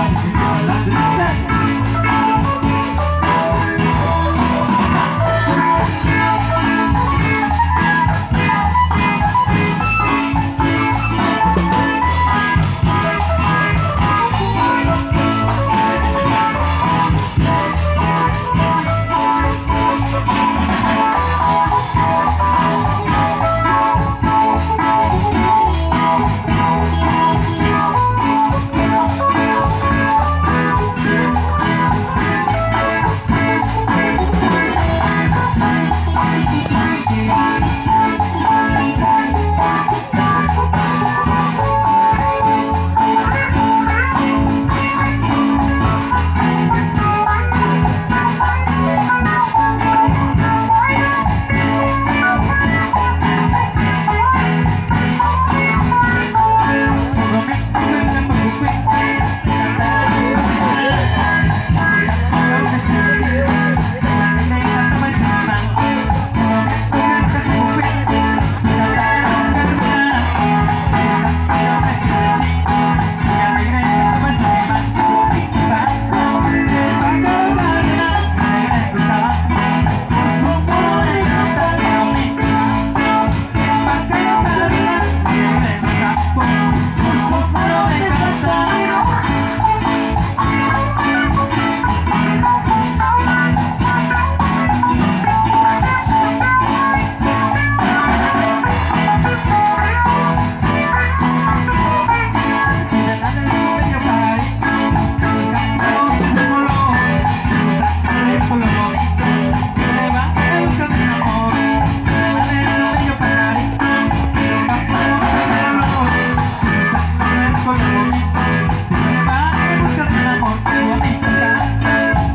Listen. Thank you. fire.